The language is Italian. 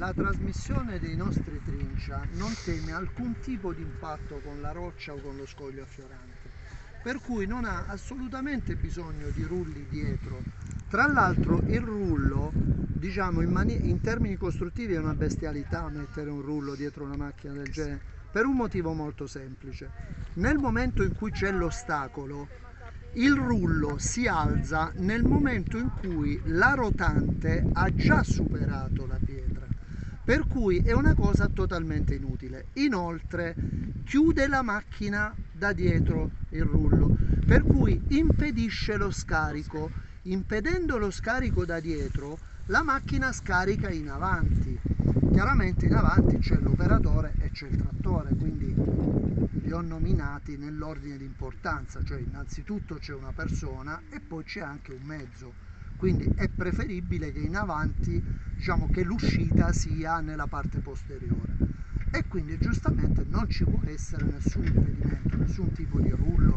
la trasmissione dei nostri trincia non teme alcun tipo di impatto con la roccia o con lo scoglio affiorante, per cui non ha assolutamente bisogno di rulli dietro. Tra l'altro il rullo, diciamo in, in termini costruttivi è una bestialità mettere un rullo dietro una macchina del genere, per un motivo molto semplice. Nel momento in cui c'è l'ostacolo, il rullo si alza nel momento in cui la rotante ha già superato la pietra per cui è una cosa totalmente inutile. Inoltre chiude la macchina da dietro il rullo per cui impedisce lo scarico. Impedendo lo scarico da dietro la macchina scarica in avanti. Chiaramente in avanti c'è l'operatore e c'è il trattore quindi li ho nominati nell'ordine di importanza, cioè innanzitutto c'è una persona e poi c'è anche un mezzo. Quindi è preferibile che in avanti, diciamo che l'uscita sia nella parte posteriore. E quindi giustamente non ci può essere nessun impedimento, nessun tipo di rullo,